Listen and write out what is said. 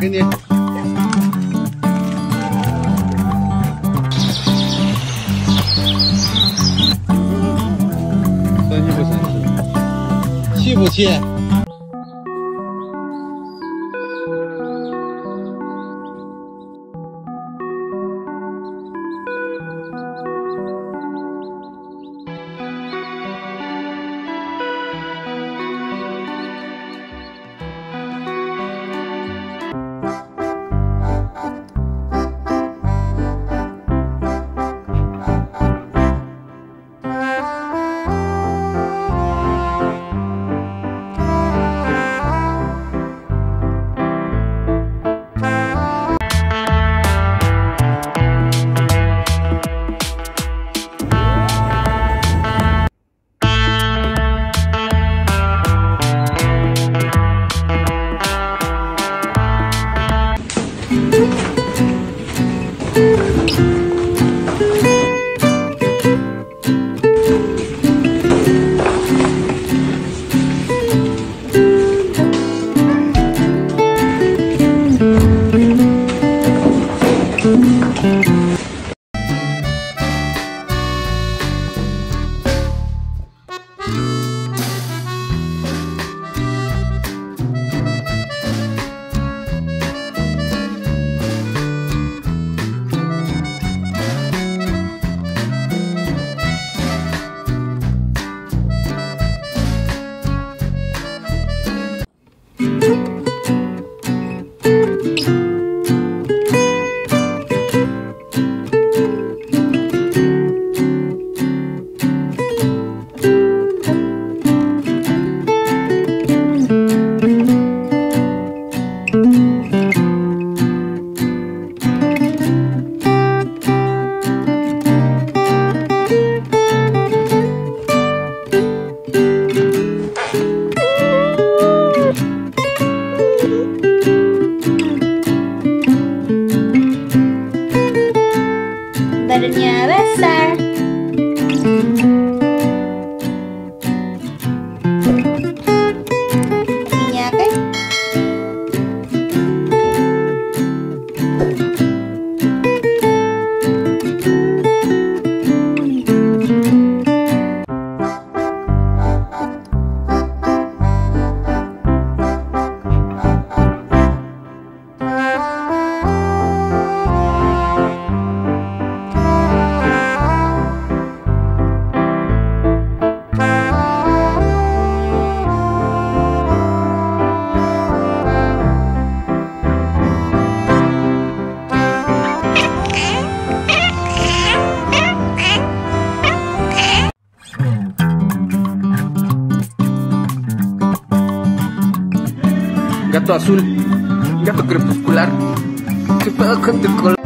给你，生气不生气？气不气？Super Nieves Star. azul, gato crepuscular. que pedo con tu color?